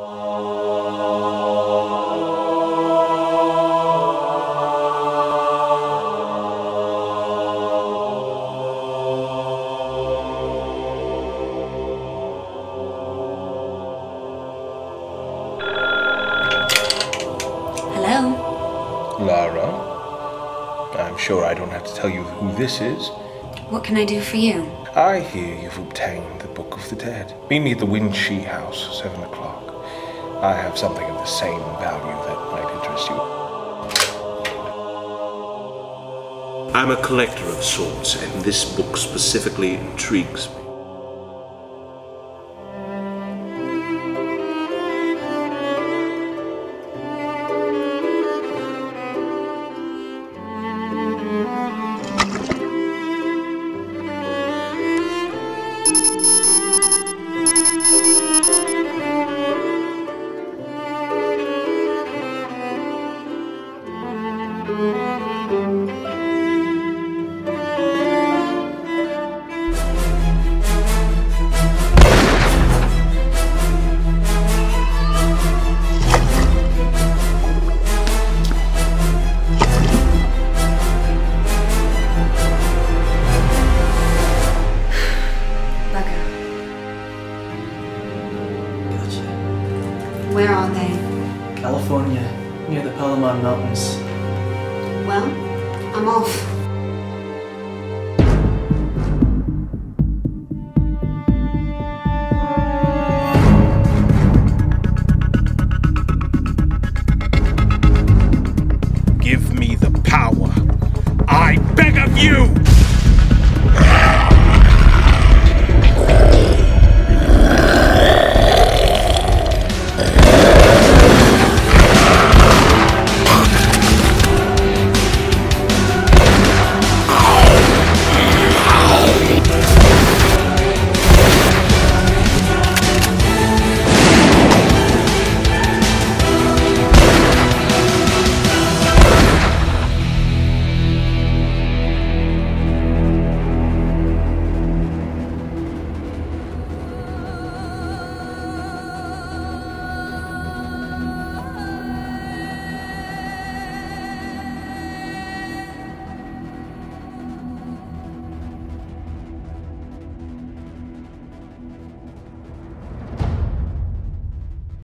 Hello? Lara, I'm sure I don't have to tell you who this is. What can I do for you? I hear you've obtained the Book of the Dead. Meet me at the Winchee House, seven o'clock. I have something of the same value that might interest you. I'm a collector of sorts, and this book specifically intrigues me. Where are they? California, near the Palomar Mountains. Well, I'm off. Give me the power. I beg of you!